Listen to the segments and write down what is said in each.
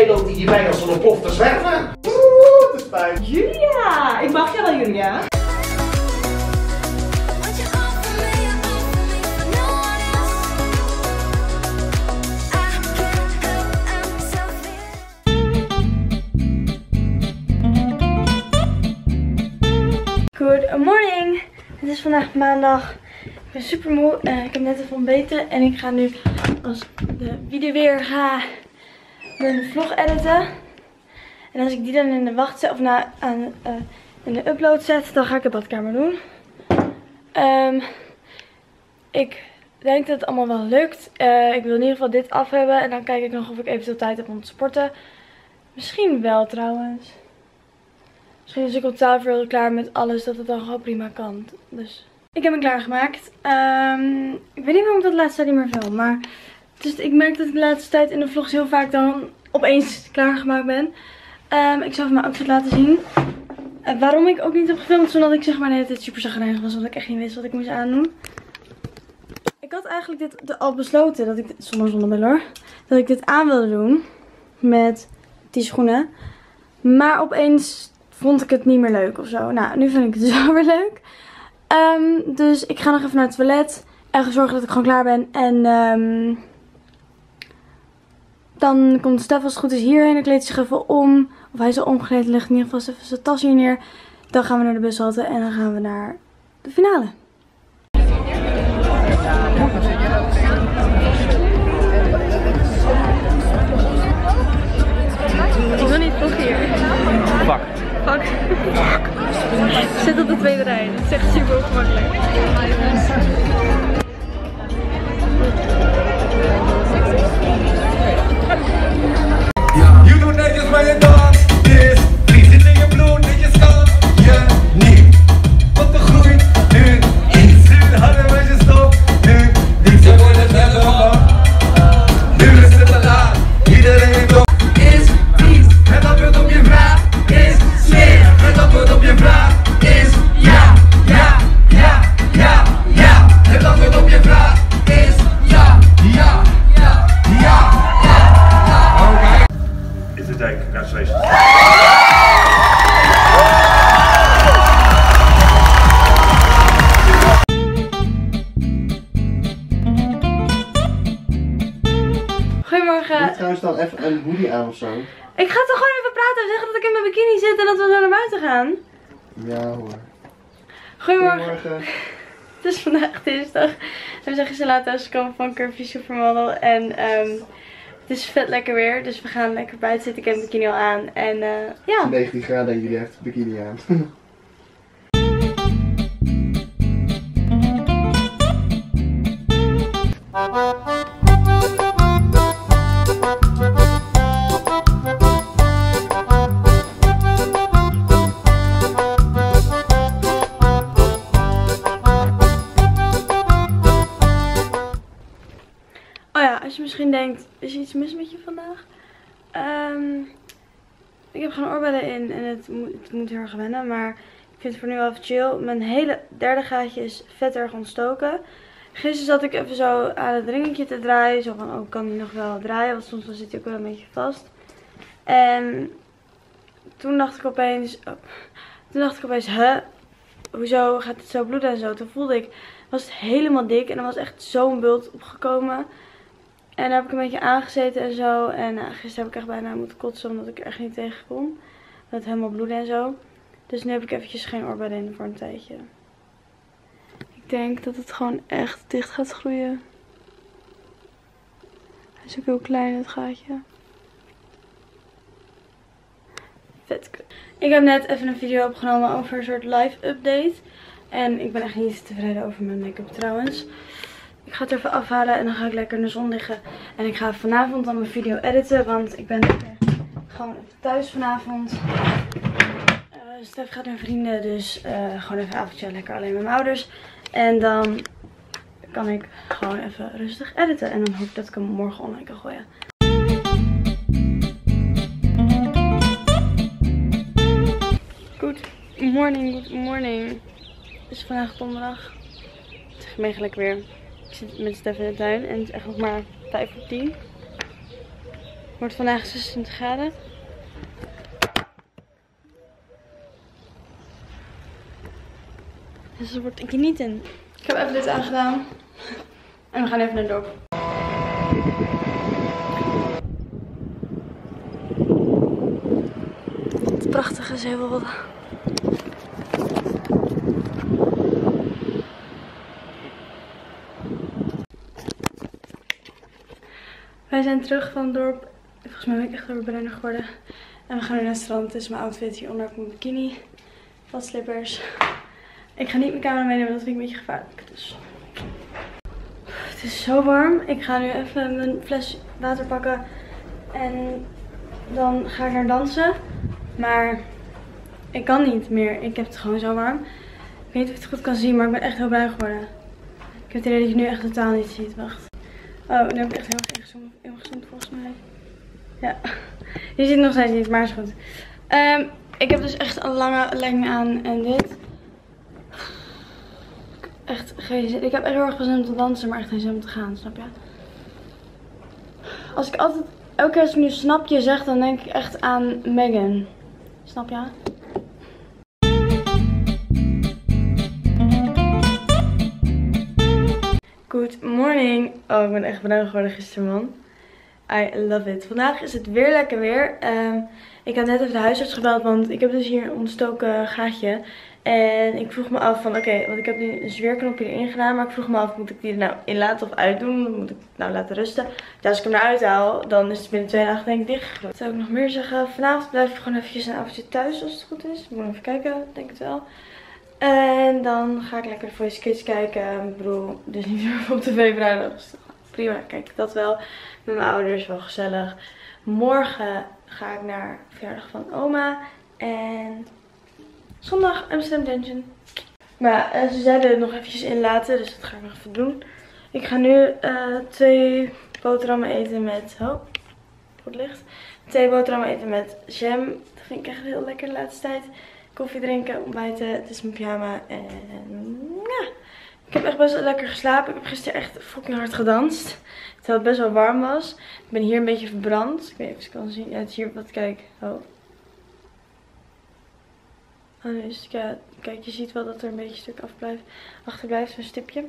jij loopt hier bij als een ontplofte zwerver. Oeh, het is fijn. Julia! Ik mag je wel, Julia. Good morning! Het is vandaag maandag. Ik ben super moe. Eh, ik heb net even ontbeten. En ik ga nu, als de video weer ga, mijn vlog editen. En als ik die dan in de wacht zet, of na, aan, eh, in de upload zet, dan ga ik de badkamer doen. Ehm, ik denk dat het allemaal wel lukt. Eh, ik wil in ieder geval dit af hebben. En dan kijk ik nog of ik eventueel tijd heb om te sporten. Misschien wel trouwens. Misschien is ik 12 uur klaar met alles, dat het dan gewoon prima kan. Dus ik heb me klaargemaakt. Ehm ik weet niet waarom ik dat de laatste tijd niet meer film. Maar dus ik merk dat ik de laatste tijd in de vlogs heel vaak dan opeens klaargemaakt ben. Ehm, ik zal even mijn outfit laten zien. Eh, waarom ik ook niet heb gefilmd, is omdat ik zeg maar de hele tijd super zagrijnig was. Omdat ik echt niet wist wat ik moest aandoen. Ik had eigenlijk dit al besloten, dat ik, dit- zonder zonnebril hoor, dat ik dit aan wilde doen. Met die schoenen. Maar opeens vond ik het niet meer leuk of zo. Nou, nu vind ik het wel weer leuk. Ehm, dus ik ga nog even naar het toilet. En zorgen dat ik gewoon klaar ben. En ehm, dan komt Stef als het goed is hierheen. Dan kleedt hij zich even om. Of hij is al omgekleed. Legt in ieder geval even zijn tas hier neer. Dan gaan we naar de bushalte. En dan gaan we naar de finale. Ik wil niet vloggen hier. Fuck. Fuck. Ik zit op de tweede rij. Dat is echt super ongemakkelijk. En we zijn gisteren laat thuisgekomen van Curvy Supermodel. En ehm, het is vet lekker weer. Dus we gaan lekker buiten zitten. Ik heb bikini al aan. En eh, ja. 19 graden en jullie echt bikini aan. denkt, is er iets mis met je vandaag? Ehm, ik heb gewoon oorbellen in en het moet, het moet heel erg wennen, maar ik vind het voor nu wel even chill. Mijn hele derde gaatje is vet erg ontstoken. Gisteren zat ik even zo aan het ringetje te draaien, zo van, oh kan die nog wel draaien, want soms dan zit hij ook wel een beetje vast. En toen dacht ik opeens, oh, toen dacht ik opeens, hè, hoezo gaat het zo bloeden en zo? Toen voelde ik, was het helemaal dik en er was echt zo'n bult opgekomen. En daar heb ik een beetje aangezeten en zo. En uh, gisteren heb ik echt bijna moeten kotsen omdat ik er echt niet tegen kon. Dat het helemaal bloedde en zo. Dus nu heb ik eventjes geen oorbellen in voor een tijdje. Ik denk dat het gewoon echt dicht gaat groeien. Hij is ook heel klein het gaatje. Vet kut. Ik heb net even een video opgenomen over een soort live update. En ik ben echt niet tevreden over mijn make-up trouwens. Ik ga het even afhalen en dan ga ik lekker in de zon liggen. En ik ga vanavond dan mijn video editen, want ik ben gewoon thuis vanavond. Eh Stef gaat naar vrienden, dus eh, gewoon even avondje lekker alleen met mijn ouders. En dan kan ik gewoon even rustig editen. En dan hoop ik dat ik hem morgen online kan gooien. Good morning, good morning. Het is vandaag donderdag. Het is gemeenlijk weer. Ik zit met Stef in de tuin en het is echt nog maar 5 voor 10. wordt vandaag 26 graden. Dus het wordt genieten. Ik heb even dit aangedaan. En we gaan even naar het dorp. Het prachtige Zeewolde. Wij zijn terug van het dorp. Volgens mij ben ik echt overbrenner geworden. En we gaan nu naar het strand. Is mijn outfit. Hieronder ik mijn bikini. Wat slippers. Ik ga niet mijn camera meenemen, dat vind ik een beetje gevaarlijk. Dus. Het is zo warm. Ik ga nu even mijn fles water pakken. En dan ga ik naar dansen. Maar ik kan niet meer. Ik heb het gewoon zo warm. Ik weet niet of je het goed kan zien, maar ik ben echt heel bruin geworden. Ik heb het idee dat je nu echt totaal niet ziet. Wacht. Oh, nu heb ik echt heel erg ingezoomd, ingezoomd volgens mij. Ja. Je ziet nog steeds niet, maar is goed. Ehm, ik heb dus echt een lange legging aan en dit. Echt geen zin. Ik heb echt heel erg zin om te dansen, maar echt geen zin om te gaan, snap je? Als ik altijd, elke keer als ik nu snap je zeg, dan denk ik echt aan Megan. Snap je? Good morning. Oh, ik ben echt bruin geworden gisteren, man. I love it. Vandaag is het weer lekker weer. Ehm, ik had net even de huisarts gebeld, want ik heb dus hier een ontstoken gaatje. En ik vroeg me af van, oké, want ik heb nu een zweerknopje erin gedaan. Maar ik vroeg me af, moet ik die er nou in laten of uitdoen? Moet ik nou laten rusten. Ja, als ik hem eruit haal, dan is het binnen twee dagen denk ik dicht. Wat zou ik nog meer zeggen? Vanavond blijf ik gewoon eventjes een avondje thuis, als het goed is. Moet even kijken, denk het wel. En dan ga ik lekker de Voice Kids kijken. Ik bedoel, dus niet meer op tv vrijdag. Prima, kijk ik dat wel. Met mijn ouders, wel gezellig. Morgen ga ik naar verjaardag van oma. En zondag Amsterdam Dungeon. Maar eh, ze zeiden het nog eventjes inlaten, dus dat ga ik nog even doen. Ik ga nu eh, twee boterhammen eten met... Oh, goed licht. Twee boterhammen eten met jam. Dat vind ik echt heel lekker de laatste tijd. Koffie drinken, ontbijten. Het is mijn pyjama. En ja, ik heb echt best wel lekker geslapen. Ik heb gisteren echt fucking hard gedanst. Terwijl het best wel warm was. Ik ben hier een beetje verbrand. Ik weet niet of je het kan zien. Ja, het is hier wat, kijk. Oh. Oh, dus ja, kijk, je ziet wel dat er een beetje stuk afblijft, achterblijft, zo'n stipje.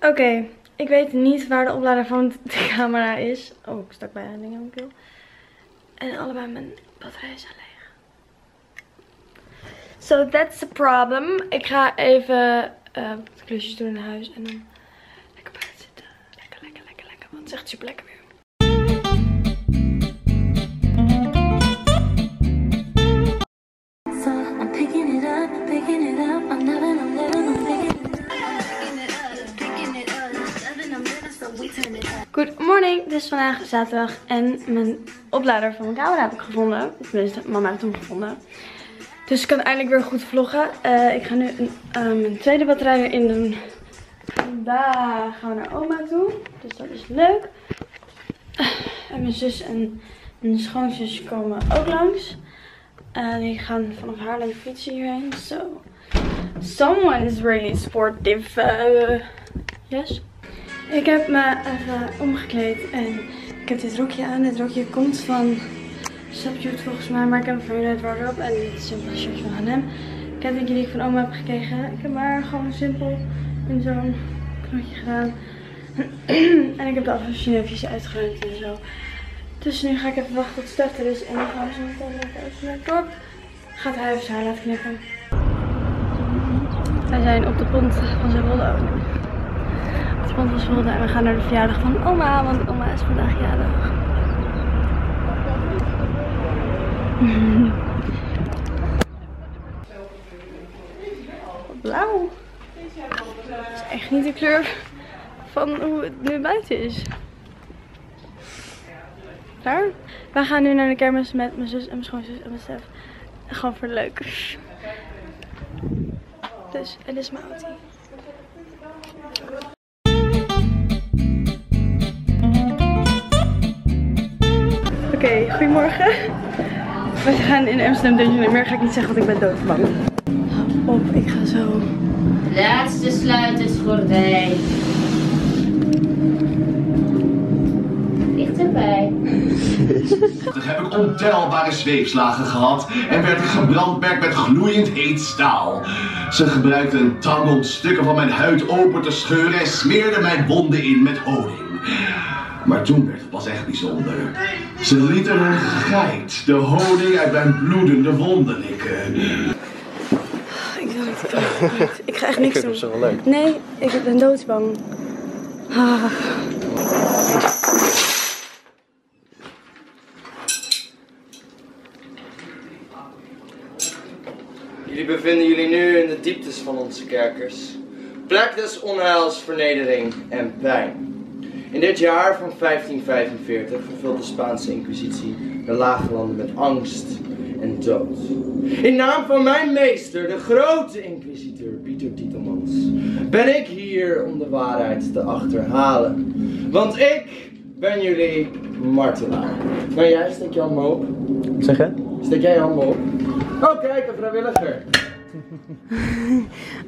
Oké, ik weet niet waar de oplader van de camera is. Oh, ik stak bijna een ding aan mijn keel. En allebei mijn batterij zijn leeg. So that's the problem. Ik ga even uh, klusjes doen in huis en dan lekker buiten zitten. Lekker, lekker, lekker, lekker. Want het is echt super lekker weer. Good morning. Het is vandaag zaterdag en mijn oplader van mijn camera heb ik gevonden. Tenminste, mama heeft hem gevonden. Dus ik kan eindelijk weer goed vloggen. Eh, ik ga nu een, eh, mijn tweede batterij erin doen. Daar gaan we naar oma toe. Dus dat is leuk. En mijn zus en mijn schoonzus komen ook langs. Eh, die gaan vanaf Haarlem fietsen hierheen. So, someone is really sportive. eh, yes. Ik heb me even omgekleed en ik heb dit rokje aan. Dit rokje komt van Subjute volgens mij, maar ik heb hem van United Wardrobe en dit is shirtje van H&M. Ik heb die ik van oma heb gekregen. Ik heb haar gewoon simpel in zo'n knotje gedaan. en ik heb de afwasmachine eventjes uitgeruimd en zo. Dus nu ga ik even wachten tot Stef er is en dan gaan we zo meteen lekker even het dorp. Gaat hij even zijn haar knippen. Wij zijn op de pont van Zeewolde. Op de pont van Zeewolde en we gaan naar de verjaardag van oma, want oma is vandaag jarig. Blauw. Dat is echt niet de kleur van hoe het nu buiten is. Daar. Wij gaan nu naar de kermis met mijn zus en mijn schoonzus en mijn stef. Gewoon voor leuk. Dus, dit is mijn auto. Oké, goedemorgen. We gaan in Amsterdam Dungeon en meer ga ik niet zeggen, want ik ben doodbang. Op, ik ga zo. Laatste sluitersgordijn. Dichterbij. heb ik ontelbare zweepslagen gehad en werd ik gebrandmerkt met gloeiend heet staal. Ze gebruikten een tang om stukken van mijn huid open te scheuren en smeerden mijn wonden in met honing. Maar toen werd het pas echt bijzonder. Ze lieten een geit de honing uit mijn bloedende wonden likken. Ik ik. Ik ga echt niks doen. wel leuk. Nee, ik ben doodsbang. Ah. Jullie bevinden jullie nu in de dieptes van onze kerkers. Plek des onheils, vernedering en pijn. In dit jaar van 1545 vervult de Spaanse Inquisitie de lage landen met angst en dood. In naam van mijn meester, de grote inquisiteur Pieter Titelmans, ben ik hier om de waarheid te achterhalen. Want ik ben jullie martelaar. Nou jij, steek je hand maar op. Zeg hè? Steek jij je hand maar op. Oh kijk, een vrijwilliger.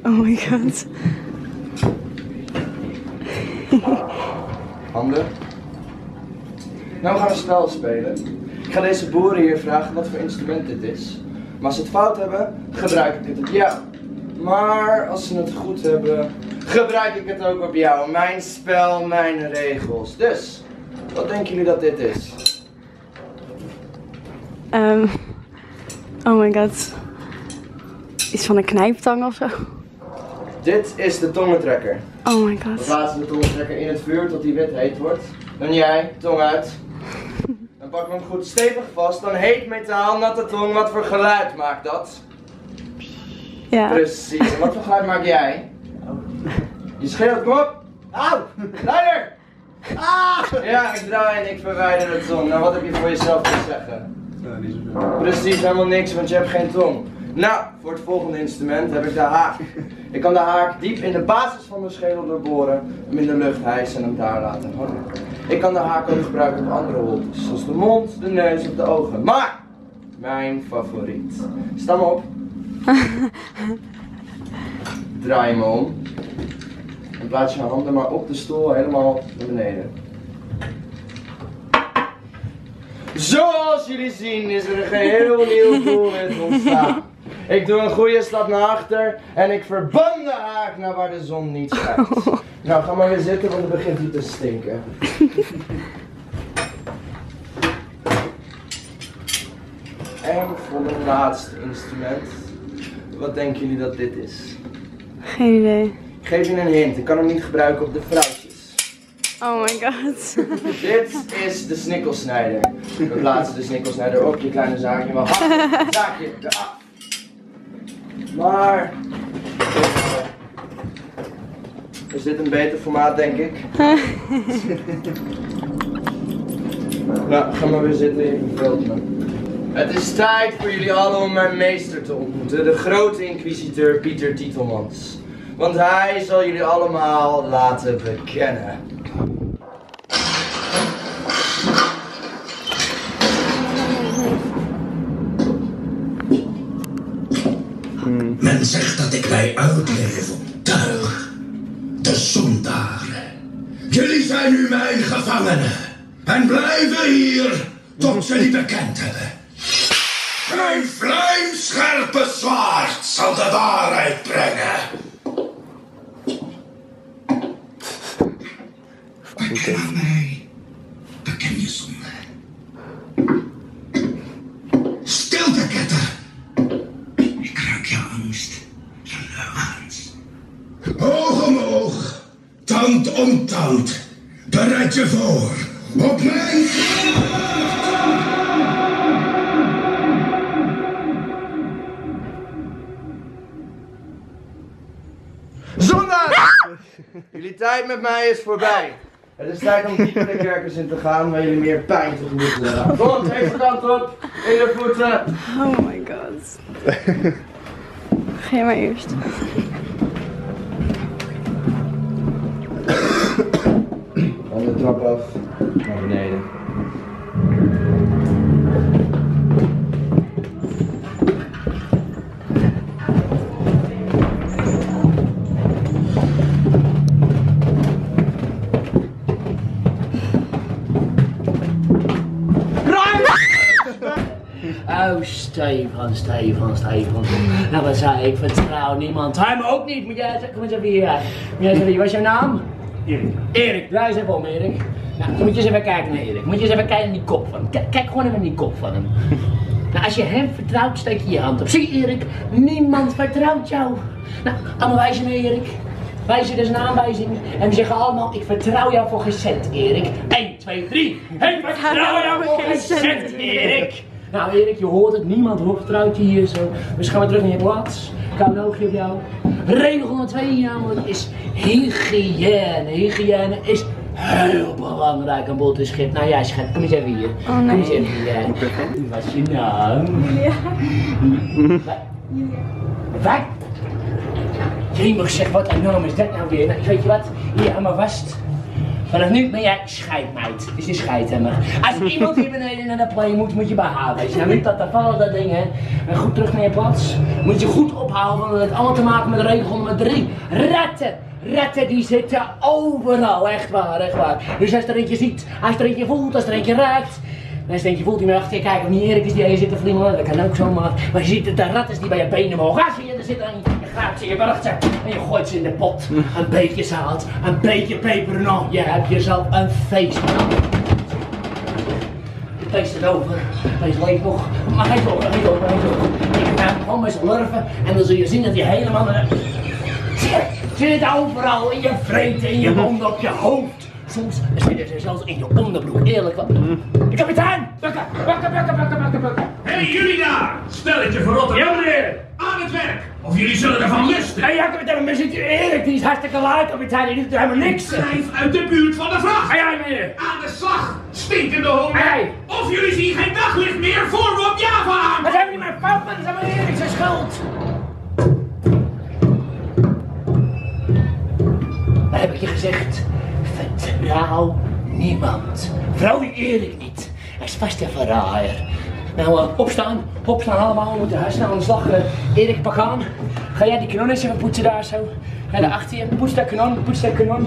Oh my god. Handen. Nou gaan we spel spelen. Ik ga deze boeren hier vragen wat voor instrument dit is. Maar als ze het fout hebben, gebruik ik het op jou. Maar als ze het goed hebben, gebruik ik het ook op jou. Mijn spel, mijn regels. Dus, wat denken jullie dat dit is? Ehm, oh my god. Iets van een knijptang of zo. Dit is de tongentrekker. Oh my We god. plaatsen de tongentrekker in het vuur tot die wit heet wordt. Dan jij, tong uit. Dan pakken we hem goed stevig vast. Dan heet metaal, natte tong. Wat voor geluid maakt dat? Ja. Precies. En wat voor geluid maak jij? Je schreeuwt, kom op! Auw! Luider! Ah! Ja, ik draai en ik verwijder de tong. Nou, wat heb je voor jezelf te zeggen? Precies, helemaal niks, want je hebt geen tong. Nou, voor het volgende instrument heb ik de haak. Ik kan de haak diep in de basis van mijn schedel doorboren, hem in de lucht hijsen en hem daar laten hangen. Ik kan de haak ook gebruiken op andere holtes, zoals de mond, de neus of de ogen. Maar, mijn favoriet. Sta maar op. Draai me om. En plaats je handen maar op de stoel helemaal naar beneden. Zoals jullie zien is er een geheel nieuw doelwit ontstaan. Ik doe een goede stap naar achter en ik verban de haak naar waar de zon niet schijnt. Nou, ga maar weer zitten, want het begint hier te stinken. En voor mijn laatste instrument. Wat denken jullie dat dit is? Geen idee. Ik geef je een hint, ik kan hem niet gebruiken op de vrouwtjes. Oh my god. Dit is de snikkelsnijder. We plaatsen de snikkelsnijder op je kleine zaakje. Maar zaakje eraf. Maar. eh, Is dit een beter formaat, denk ik? nou, ga maar weer zitten, je verveelt me. Het is tijd voor jullie allen om mijn meester te ontmoeten, de grote inquisiteur Pieter Titelmans. Want hij zal jullie allemaal laten bekennen. Men zegt dat ik mij uitleef op tuig. De zondaren. Jullie zijn nu mijn gevangenen. En blijven hier tot ze die bekend hebben. Mijn vlijmscherpe zwaard zal de waarheid brengen. Beken mij. Tand om tand. Bereid je voor op mijn Zondag! Jullie tijd met mij is voorbij. Het is tijd om dieper de kerkers in te gaan, waar jullie meer pijn tegemoet zullen. Kom, deze kant op, in de voeten. Oh my god. Ga jij maar eerst. Van de trap af, naar beneden. Oh, Stefan, Stefan, Stefan. Nou, wat zei ik? Vertrouw niemand. Hij me ook niet. Moet jij, kom eens even hier. Moet jij eens even hier. Wat is jouw naam? Erik. Erik, draai eens even om, Erik. Nou, dan moet je eens even kijken naar Erik. Moet je eens even kijken naar die kop van hem. Kijk, kijk gewoon even naar die kop van hem. Nou, als je hem vertrouwt, steek je je hand op. Zie Erik? Niemand vertrouwt jou. Nou, allemaal wijzen mee, Erik. Wijzen, is een aanwijzing. En we zeggen allemaal, ik vertrouw jou voor geen cent, Erik. 1, 2, 3. Ik vertrouw jou voor geen cent, Erik. Nou, Erik, je hoort het. Niemand hoort vertrouwt je hier zo. Dus gaan we terug naar je plaats. Oogje op jou. Regel nummer 2 namelijk is hygiëne. Hygiëne is heel belangrijk aan boord schip. Nou ja, schat, kom eens even hier. Oh, nee. Kom eens even hier. Wat is je naam? Ja. Wat? Jemig zeg, wat een naam is dat nou weer? Nou, weet je wat? Hier, aan me vast. Vanaf nu ben jij scheidmeid. Is een scheidhemmer. Als iemand hier beneden naar de play moet, moet je behouden. Weet je, nou niet dat vallen dat ding, hè. En goed terug naar je plaats. Moet je goed ophouden, want het heeft allemaal te maken met regel nummer drie. Ratten. Ratten die zitten overal, echt waar, echt waar. Dus als er eentje ziet, als er eentje voelt, als er eentje raakt. En als er eentje voelt die maar achter je kijkt of niet Erik is die aan je zit te vliegen, dat kan ook zomaar. Maar je ziet het, de rat is die bij je benen omhoog. Als je er zit en je grijpt ze je rugzak en je gooit ze in de pot. Een beetje zout, een beetje peper en al. Je hebt jezelf een feest. Feest is over. Feest leeft nog. Maar hij over, hij over, hij over. Ik ga gewoon met z'n lurven en dan zul je zien dat hij helemaal... naar de- Zit, zit overal in je vreten, in je mond, op je hoofd. Soms zit er zelfs in je onderbroek, eerlijk wat. De kapitein! Bukken, bukken, bukken, bukken, bukken, bukken. Hé, hey, jullie daar! Stelletje verrotte Ja, meneer! Aan het werk! Of jullie zullen ervan lusten! Hey, ja, kapitein, maar zit u Erik, die is hartstikke laat, kapitein, die doet helemaal niks. Blijf uit de buurt van de vracht! Hey, jij, meneer! Aan de slag! Stinkende honden! Hey. Of jullie zien geen daglicht meer voor we op Java aan! Dat zijn niet mijn fout, man, dat is helemaal Erik zijn schuld. Vertrouw niemand. Die Erik niet. Hij is vast een verraaier. Nou, eh, opstaan. Opstaan allemaal. We moeten huis snel aan de slag. Eh, Erik, pak aan. Ga jij die kanon eens even poetsen daar zo. Ga daar achter je. Poets dat kanon. Poets dat kanon.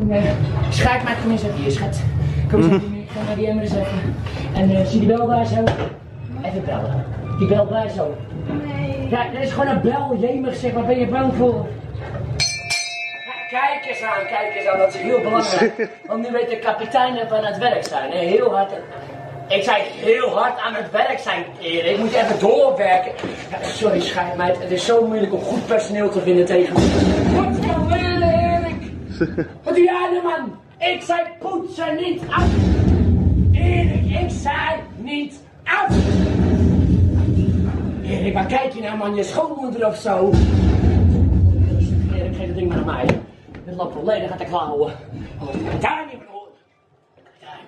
En uh, schaak maar eens even hier, schat. Kom eens even hier. Ga naar die emmer eens even. En eh, zie die bel daar zo. Even bellen. Die bel daar zo. Nee. Ja, dat is gewoon een bel. Jemig zeg, waar ben je bang voor? Kijk eens aan, kijk eens aan, dat is heel belangrijk. Want nu weet de kapitein even aan het werk zijn. Heel hard. Ik zei heel hard aan het werk zijn, Erik. Ik moet even doorwerken. Ja, sorry, scheidmeid. Het is zo moeilijk om goed personeel te vinden tegen. Wat wil Erik? Wat doe jij nou, man? Ik zei poetsen niet af. Erik, ik zei niet af. Erik, waar kijk je nou, man? Je schoonmoeder of zo? Erik, geef het ding maar naar mij. Dit loopt volledig uit de klauwen. Oh, daar niet meer gehoord. Kapitein.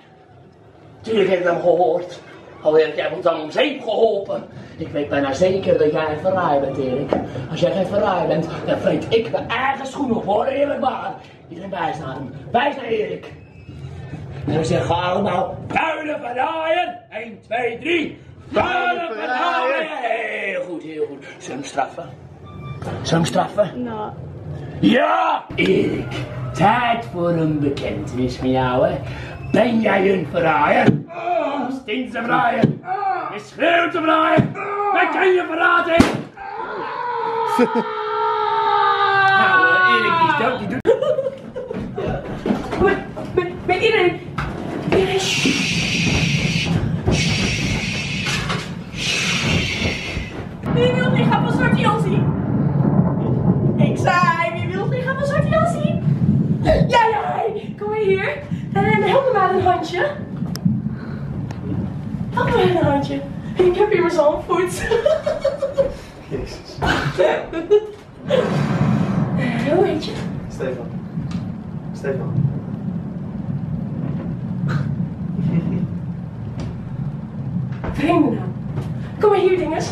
Tuurlijk heb ik hem gehoord. Oh Erik, jij wordt dan om zeep geholpen. Ik weet bijna zeker dat jij een verraaier bent, Erik. Als jij geen verraaier bent, dan vreet ik mijn eigen schoenen op, hoor. Eerlijk waar. Iedereen wijst naar hem. Wijs naar Erik. En we zeggen allemaal, vuile verraaier. 1, 2, 3. Vuile verraaier. Heel goed, heel goed. Zullen we hem straffen? Zullen we hem straffen? Nou. Ja! Erik, tijd voor een bekentenis van jou, hè? Ben jij een verraaier? Oh, stinkt ze verraaier? Je schreeuwt verraaier? Wij kan je verraden? nou, eh, Erik die is dood, die doet... Ben iedereen? Iedereen. Hier. En help me maar een handje. Help me maar een handje. Ik heb hier mijn zo'n voet. Jezus. Hoe heet je? Stefan. Stefan. Vreemde naam. Kom maar hier, dinges.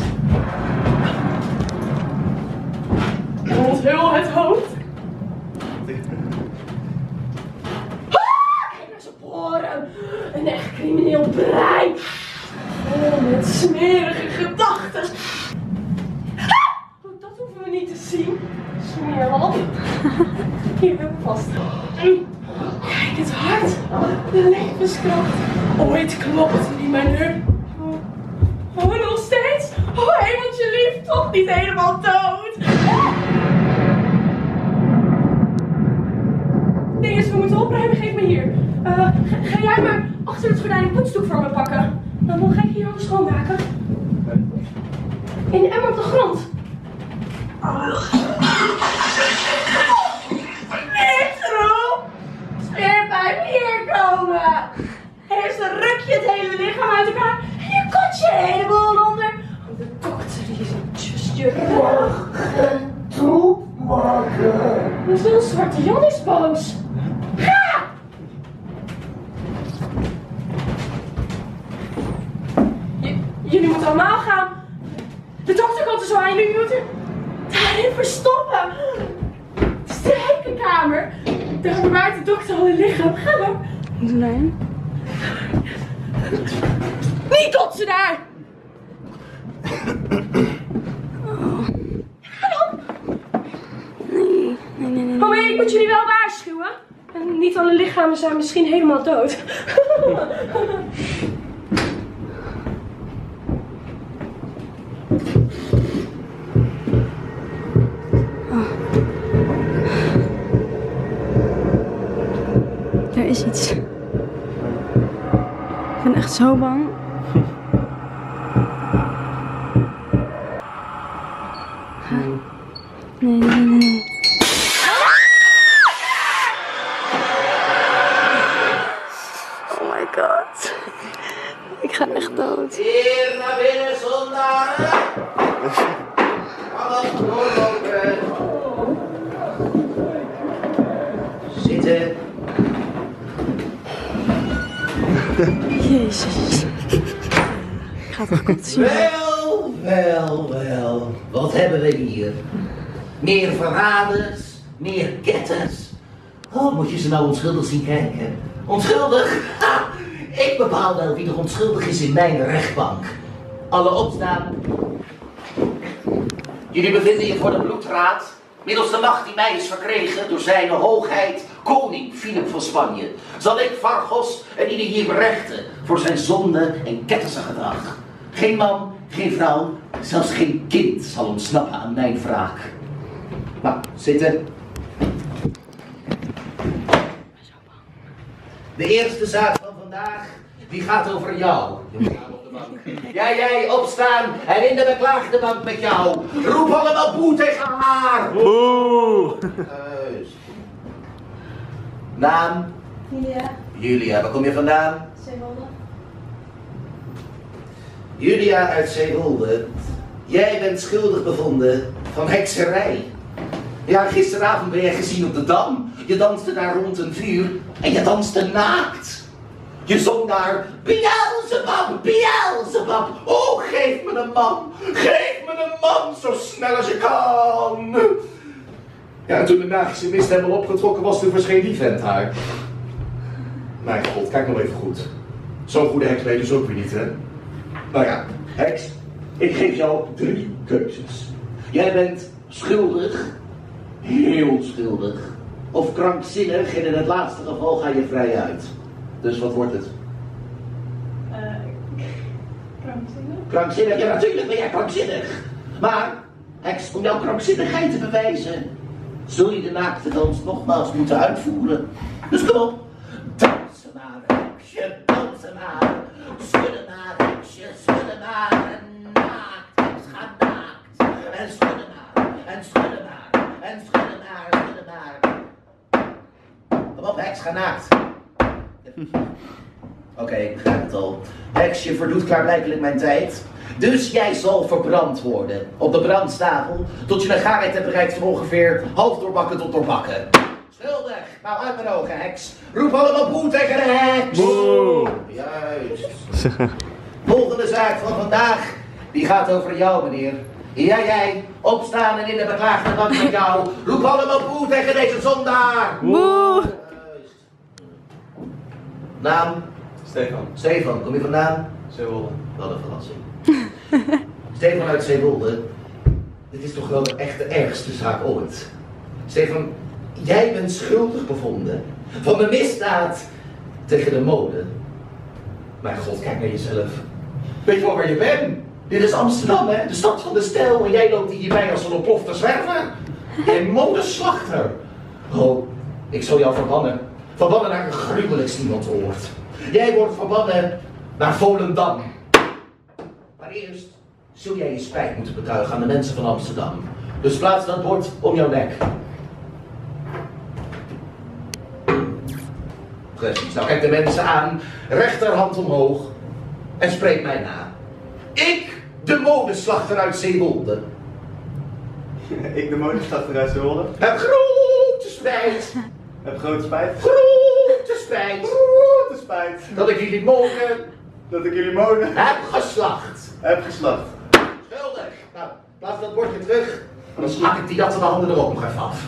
Je rug. Troep maken. Hoeveel zwarte Jan is boos. J- jullie moeten allemaal gaan. De dokter komt er zo aan. Jullie moeten daarin verstoppen. Het is de hekkenkamer. Daar bewaart de dokter al een lichaam. Ga maar. Daarin? Niet tot ze daar! Ga dan! Nee, nee, nee, nee. Oh, maar ik moet jullie wel waarschuwen. En niet alle lichamen zijn misschien helemaal dood. Er is iets. Ik ben echt zo bang. Nee, Meer ketters. Oh, moet je ze nou onschuldig zien kijken? Onschuldig? Ik bepaal wel wie er onschuldig is in mijn rechtbank. Alle opstaan. Jullie bevinden je voor de bloedraad. Middels de macht die mij is verkregen door zijn hoogheid, koning Philip van Spanje, zal ik Vargos en ieder hier berechten voor zijn zonde en ketterse gedrag. Geen man, geen vrouw, zelfs geen kind zal ontsnappen aan mijn wraak. Nou, zitten. De eerste zaak van vandaag, die gaat over jou. Jongeman op de bank. Jij, jij, opstaan en in de beklaagde bank met jou. Roep allemaal boe tegen haar. Boe. Juist. Naam? Ja, Julia, waar kom je vandaan? Julia uit Zeewolde, jij bent schuldig bevonden van hekserij. Ja, gisteravond ben jij gezien op de Dam. Je danste daar rond een vuur en je danste naakt. Je zong daar Beelzebub, Beelzebub. Oh, geef me een man. Geef me een man zo snel als je kan. Ja, en toen de magische mist helemaal opgetrokken was, toen verscheen die vent haar. Mijn god, kijk nog even goed. Zo'n goede heks je dus ook weer niet, hè? Nou ja, heks, ik geef jou drie keuzes. Jij bent schuldig, heel schuldig, of krankzinnig en in het laatste geval ga je vrij uit. Dus wat wordt het? Krankzinnig? Ja, natuurlijk ben jij krankzinnig. Maar, heks, om jouw krankzinnigheid te bewijzen, zul je de naakte dans nogmaals moeten uitvoeren. Dus kom op, dansen maar, heksje, dansen maar. Schudden maar, heksje, schudden maar. En naakt, heks, ga naakt. En schudden maar, en schudden maar, en schudden maar, schudden maar. Kom op, heks, ga naakt. Oké, ik begrijp het al. Heks, je verdoet klaarblijkelijk mijn tijd. Dus jij zal verbrand worden. Op de brandstapel. Tot je een gaarheid hebt bereikt van ongeveer half doorbakken tot doorbakken. Schuldig. Nou, uit mijn ogen, heks. Roep allemaal boe tegen de heks. Boe. Juist. Volgende zaak van vandaag. Die gaat over jou, meneer. Ja, jij. Opstaan en in de beklaagde bank met jou. Roep allemaal boe tegen deze zondaar. Boe. Juist. Naam? Stefan. Stefan, kom je vandaan? Zeewolde. Wat een verrassing. Stefan uit Zeewolde, dit is toch wel de echte ergste zaak ooit. Stefan, jij bent schuldig bevonden van de misdaad tegen de mode. Mijn god, kijk naar jezelf. Weet je wel waar je bent? Dit is Amsterdam, hè? De stad van de stijl. En jij loopt hierbij als een ontplofte zwerver. En modeslachter. Oh, ik zal jou verbannen. Verbannen naar een gruwelijkst niemand oort. Jij wordt verbannen naar Volendam. Maar eerst zul jij je spijt moeten betuigen aan de mensen van Amsterdam. Dus plaats dat bord om jouw nek. Precies. Nou kijk de mensen aan, rechterhand omhoog en spreek mij na. Ik, de modeslachter uit Zeewolde, Ik de motorslachter uit Zeewolde. heb grote spijt, Heb grote spijt. grote spijt, Grote spijt. dat ik jullie mogen Dat ik jullie mogen heb geslacht. heb geslacht. Schuldig. Nou, plaats dat bordje terug, anders hak ik die jatten de handen er ook nog even af.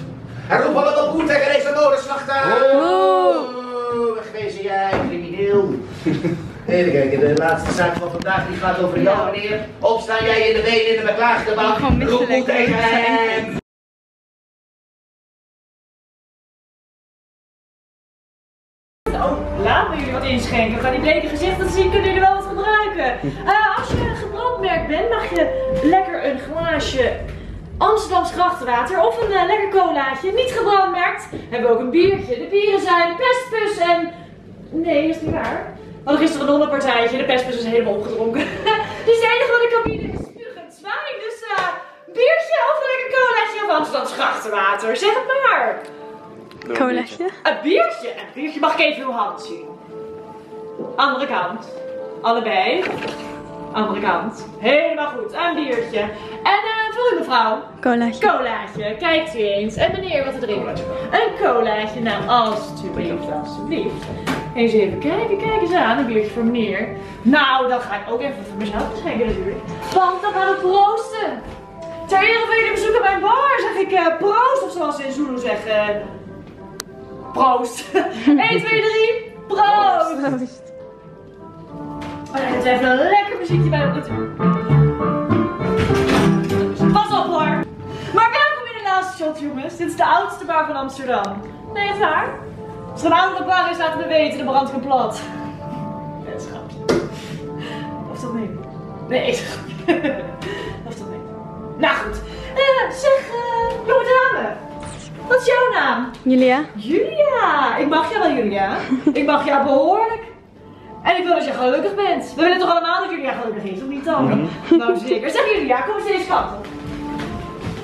En roep allemaal op tegen deze modeslachter. Oh, wegwezen jij, crimineel. Even kijken, de laatste zaak van vandaag die gaat over jou, meneer. Opstaan jij in de benen in de beklaagde bank. Gewoon Roep tegen hem. Oh, laat me jullie wat inschenken. Van die bleke gezichten zien kunnen jullie wel wat gebruiken. Eh, als je gebrandmerkt bent, mag je lekker een glaasje Amsterdams grachtenwater of een eh, lekker colaatje. Niet gebrandmerkt, hebben we ook een biertje. De bieren zijn Pestpus en... Nee, dat is niet waar. We hadden gisteren een hondenpartijtje. De Pestpus is helemaal opgedronken. dus het enige wat ik kan bieden is spugend zwijn. Dus eh, biertje of een lekker colaatje of Amsterdams grachtenwater. Zeg het maar. Colaatje. Een biertje. Een biertje. Mag ik even uw hand zien? Andere kant. Allebei. Andere kant. Helemaal goed. Een biertje. En eh voor u mevrouw. Colaatje. Colaatje. Kijkt u eens. En meneer, wat te drinken? Een colaatje. Nou, alsjeblieft, alsjeblieft. Eens even kijken. Kijk eens aan. Een biertje voor meneer. Nou, dan ga ik ook even voor mezelf schenken natuurlijk. Want dan gaan we proosten. Ter ere van jullie bezoek aan mijn bar zeg ik eh, proost. Of zoals ze in Zulu zeggen. Proost. 1, 2, 3. Proost. Oh, nee, het even een lekker muziekje bij op natuurlijk. Pas op hoor. Maar welkom in de laatste shot jongens. Dit is de oudste bar van Amsterdam. Nee, echt waar? Als er een bar is, laten we weten. De brand kan plat. Ja, dat is een grapje. Of toch niet? Nee, is een grapje. Of toch niet? Nou goed. Eh, zeg, eh, jonge dame. Wat is jouw naam? Julia. Julia! Ik mag jou wel, Julia. Ik mag jou behoorlijk. En ik wil dat je gelukkig bent. We willen toch allemaal dat Julia gelukkig is, of niet dan? Nou zeker. Zeg Julia, kom eens deze kant op.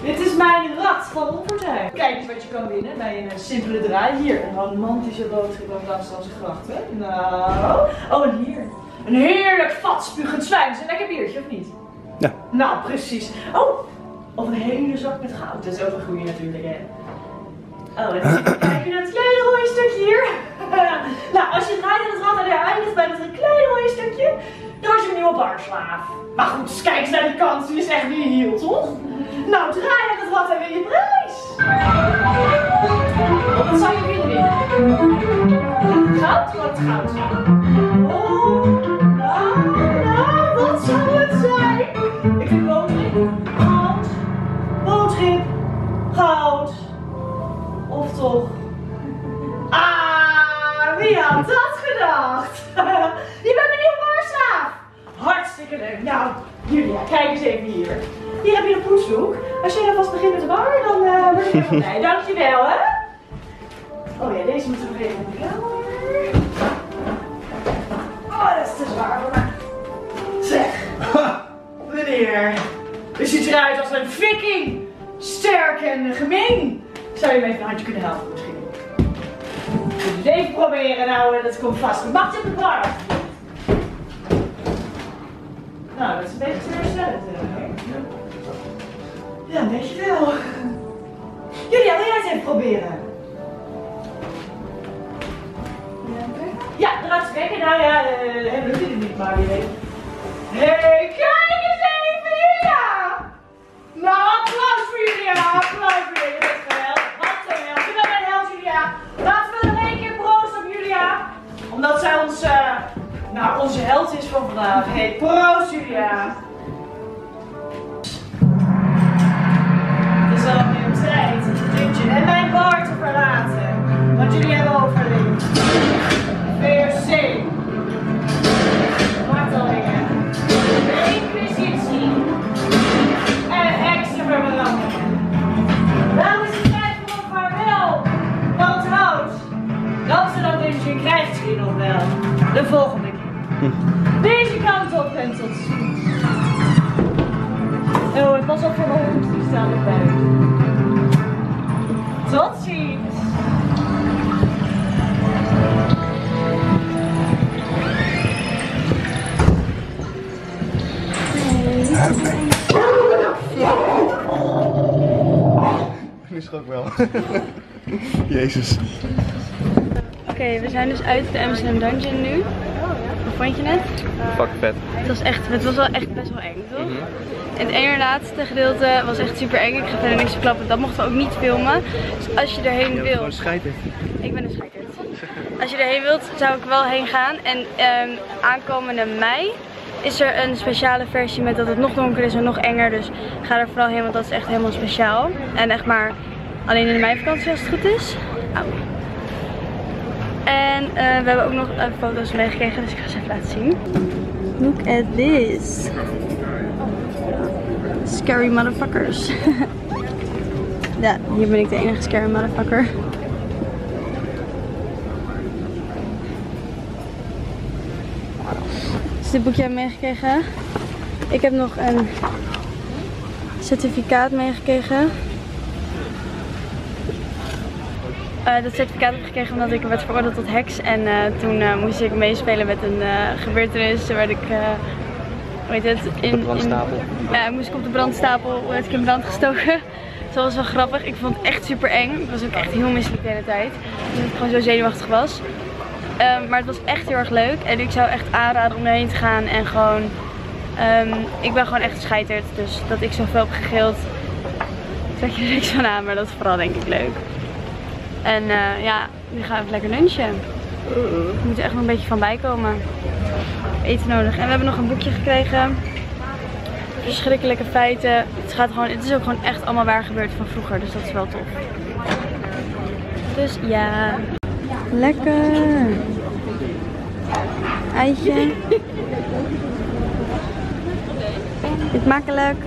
Dit is mijn rad van onfortuin. Kijk eens wat je kan winnen bij een eh, simpele draai. Hier, een romantische boodschap de Amsterdamse grachten. Nou, oh en hier. Een heerlijk vat spugend zwijn. Is een lekker biertje, of niet? Ja. Nou, precies. Oh, of een hele zak met goud. Dat is ook een goede natuurlijk, hè. Oh, en dan kijk je naar het kleine rode stukje hier. nou, als je draait en het rad en er eindigt bij dat kleine rode stukje, dan word je een nieuwe barslaaf. Maar goed, dus kijk eens naar die kans, die is echt niet heel, toch? Nou, draai het rad en win je prijs. Wat zou je winnen? Goud? Wat goud? Oh, nou, nou, wat zou het zijn? Ik vind bootschip, goud, bootschip, goud. Of toch? Ah, wie had dat gedacht? Je bent mijn nieuwe barslaaf. Hartstikke leuk. Nou, Julia, kijk eens even hier. Hier heb je een poetsdoek. Als jij alvast begint met de bar, dan eh word ik heel blij. Dankjewel, hè. Oh ja, deze moeten we nog even op de. Oh, dat is te zwaar voor mij. Zeg, meneer. U ziet eruit als een viking. Sterk en gemeen. Zou je me even een handje kunnen helpen misschien? Moet je het even proberen nou, eh, dat komt vast. Mag dit de bar? Nou, dat is een beetje teleurstellend. hè? Ja, een beetje wel. Julia, wil jij het even proberen? Ja, eruit trekken. Nou ja, eh, hebben het niet, maar wie weet. Hé, hey, kijk eens even, Julia! Nou, applaus voor Julia, applaus voor Julia. Je bent geweldig. Wat een held. Je mijn held, Julia. Laten we nog één keer proosten op Julia. Omdat zij ons, eh, nou, onze held is van vandaag. Hé, hey, proost Julia. nooit te verlaten, want jullie hebben overleefd. VRC. Martelingen. Inquisitie. En heksenverbrandingen. Wel is het tijd voor haar vaarwel. Dan houdt. Dat ze dat dus, je krijgt hier nog wel. De volgende keer. Hm. Deze kant op en. Oh, en was op voor de hond, staan buiten. Tot ziens. Nu schrok wel. Jezus. Oké, we zijn dus uit de Amsterdam Dungeon nu. Hoe vond je het? Fuck vet. Het was echt, het was wel echt best wel eng, toch? En het ene laatste gedeelte was echt super eng. Ik ga verder niks verklappen. Dat mochten we ook niet filmen. Dus als je erheen wilt. scheiterd. Ik ben een scheiterd. Als je erheen wilt, zou ik wel heen gaan. En ehm, aankomende mei is er een speciale versie met dat het nog donker is en nog enger. Dus ga er vooral heen, want dat is echt helemaal speciaal. En echt maar alleen in de meivakantie als het goed is. Auw. En eh, we hebben ook nog eh, foto's meegekregen, dus ik ga ze even laten zien. Look at this. Scary motherfuckers. ja, hier ben ik de enige scary motherfucker. Dus dit boekje heb ik meegekregen. Ik heb nog een certificaat meegekregen. Eh, dat certificaat heb ik gekregen omdat ik werd veroordeeld tot heks. En eh, toen eh, moest ik meespelen met een gebeurtenis. Toen werd ik, hoe heet het? In, de brandstapel. In, moest ik op de brandstapel, werd ik in brand gestoken. Dus dat was wel grappig. Ik vond het echt super eng. Ik was ook echt heel misselijk de hele tijd. Omdat ik gewoon zo zenuwachtig was. Ehm, maar het was echt heel erg leuk. En ik zou echt aanraden om erheen te gaan. En gewoon, ehm, ik ben gewoon echt gescheiterd. Dus dat ik zoveel heb gegild, trek je er niks van aan. Maar dat is vooral denk ik leuk. En eh, ja, nu gaan we even lekker lunchen. We moeten echt nog een beetje van bijkomen. Eten nodig. En we hebben nog een boekje gekregen. Verschrikkelijke feiten. Het, gaat gewoon, het is ook gewoon echt allemaal waar gebeurd van vroeger. Dus dat is wel tof. Dus ja. Lekker. Eitje. Dit makkelijk.